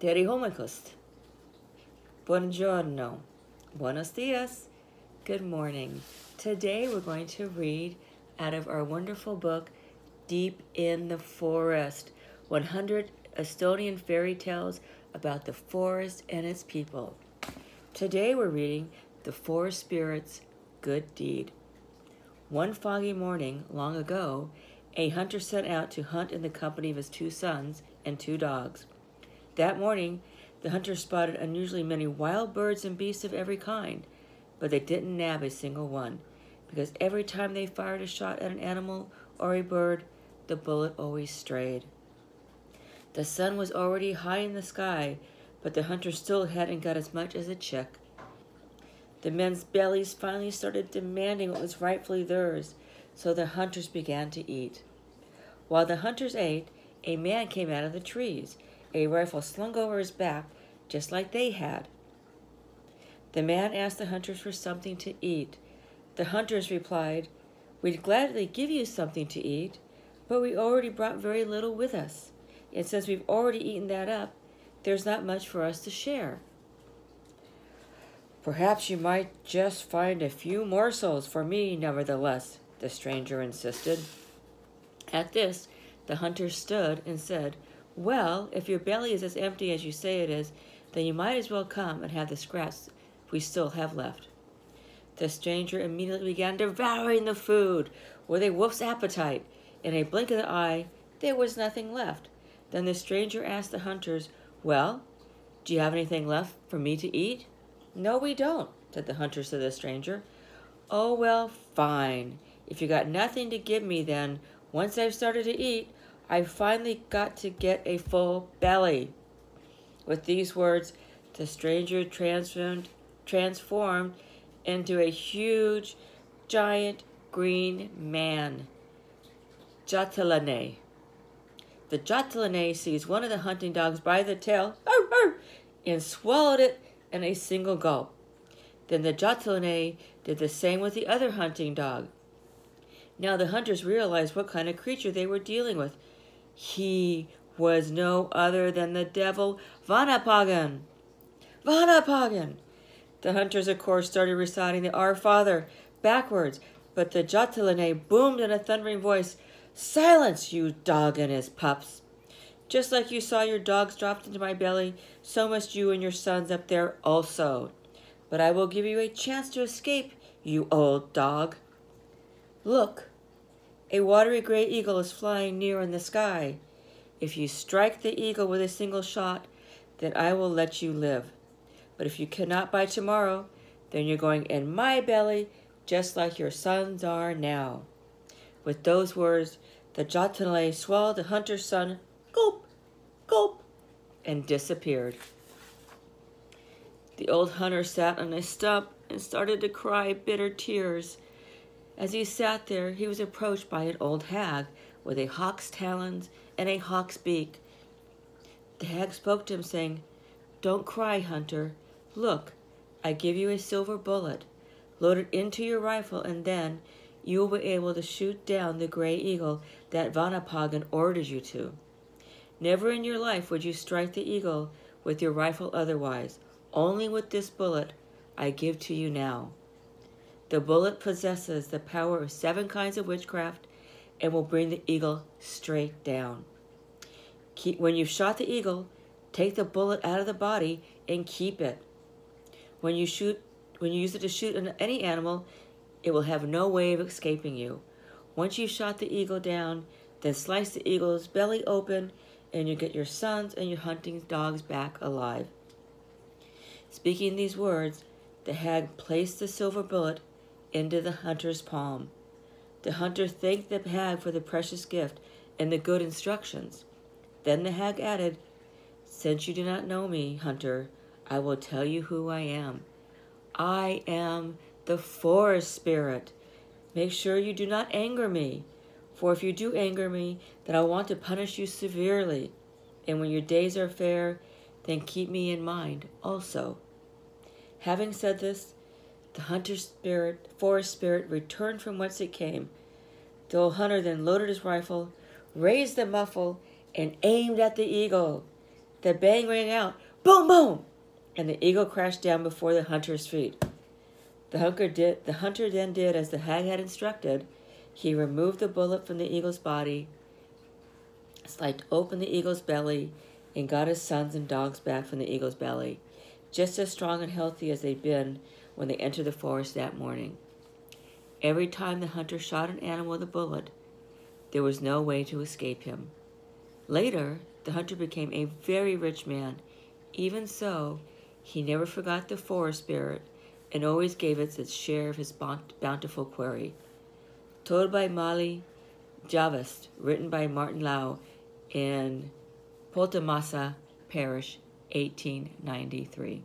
Tere hommikust. Buongiorno. Buenos dias. Good morning. Today we're going to read out of our wonderful book, Deep in the Forest 100 Estonian Fairy Tales about the forest and its people. Today we're reading The Forest Spirit's Good Deed. One foggy morning, long ago, a hunter set out to hunt in the company of his two sons and two dogs. That morning, the hunters spotted unusually many wild birds and beasts of every kind, but they didn't nab a single one, because every time they fired a shot at an animal or a bird, the bullet always strayed. The sun was already high in the sky, but the hunters still hadn't got as much as a chick. The men's bellies finally started demanding what was rightfully theirs, so the hunters began to eat. While the hunters ate, a man came out of the trees, a rifle slung over his back, just like they had. The man asked the hunters for something to eat. The hunters replied, We'd gladly give you something to eat, but we already brought very little with us, and since we've already eaten that up, there's not much for us to share. Perhaps you might just find a few morsels for me, nevertheless, the stranger insisted. At this, the hunter stood and said, Well, if your belly is as empty as you say it is, then you might as well come and have the scraps we still have left. The stranger immediately began devouring the food with a wolf's appetite. In a blink of the eye, there was nothing left. Then the stranger asked the hunters, Well, do you have anything left for me to eat? No, we don't, said the hunters to the stranger. Oh, well, fine. If you got nothing to give me, then, once I've started to eat, I've finally got to get a full belly. With these words, the stranger transformed, transformed into a huge, giant green man. Jatalane. The Jatalane seized one of the hunting dogs by the tail and swallowed it in a single gulp. Then the Jatalane did the same with the other hunting dog. Now the hunters realized what kind of creature they were dealing with. He was no other than the devil Vanapagan. Vanapagan! The hunters, of course, started reciting the Our Father backwards, but the Jatalane boomed in a thundering voice, Silence, you dog and his pups! Just like you saw your dogs dropped into my belly, so must you and your sons up there also. But I will give you a chance to escape, you old dog. Look, a watery gray eagle is flying near in the sky. If you strike the eagle with a single shot, then I will let you live. But if you cannot by tomorrow, then you're going in my belly, just like your sons are now. With those words, the Jatalane swallowed the hunter's son, gulp, gulp, and disappeared. The old hunter sat on a stump and started to cry bitter tears. As he sat there, he was approached by an old hag with a hawk's talons and a hawk's beak. The hag spoke to him, saying, Don't cry, hunter. Look, I give you a silver bullet. Load it into your rifle, and then you will be able to shoot down the gray eagle that Vanapagan ordered you to. Never in your life would you strike the eagle with your rifle otherwise. Only with this bullet I give to you now. The bullet possesses the power of seven kinds of witchcraft and will bring the eagle straight down. Keep, when you've shot the eagle, take the bullet out of the body and keep it. When you shoot, when you use it to shoot any animal, it will have no way of escaping you. Once you've shot the eagle down, then slice the eagle's belly open, and you get your sons and your hunting dogs back alive. Speaking these words, the hag placed the silver bullet into the hunter's palm. The hunter thanked the hag for the precious gift and the good instructions. Then the hag added, Since you do not know me, hunter, I will tell you who I am. I am the forest spirit. Make sure you do not anger me, for if you do anger me, then I want to punish you severely. And when your days are fair, then keep me in mind also. Having said this, the hunter spirit, forest spirit, returned from whence it came. The old hunter then loaded his rifle, raised the muffle, and aimed at the eagle. The bang rang out, boom, boom, and the eagle crashed down before the hunter's feet. The hunter, did, the hunter then did as the hag had instructed. He removed the bullet from the eagle's body, sliced open the eagle's belly, and got his sons and dogs back from the eagle's belly, just as strong and healthy as they'd been when they entered the forest that morning. Every time the hunter shot an animal with a bullet, there was no way to escape him. Later, the hunter became a very rich man. Even so, he never forgot the forest spirit and always gave it its share of his bountiful quarry. Told by Mali Javist, written by Martin Lau in Põltsamaa Parish, 1893.